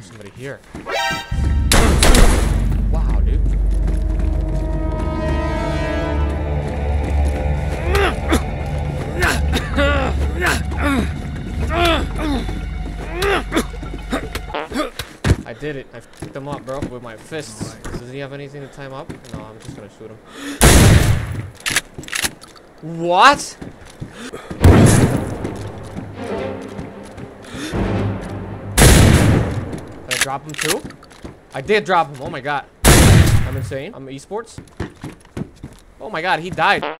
there's somebody here. Wow, dude. I did it. I picked him up, bro, with my fists. Does he have anything to him up? No, I'm just gonna shoot him. What? Drop him too? I did drop him. Oh my god. I'm insane. I'm esports. Oh my god, he died.